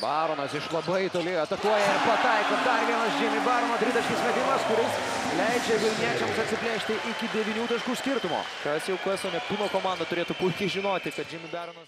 Baronas iš labai toli atakuoja ir pataiko. Dar vienas Jimmy Barono tritaškis metimas, kuris leidžia Vilniečiams atsiplėšti iki 9 taškų skirtumo. Kas jau kas, o Neptūno komanda turėtų puikiai žinoti, kad Jimmy Baronas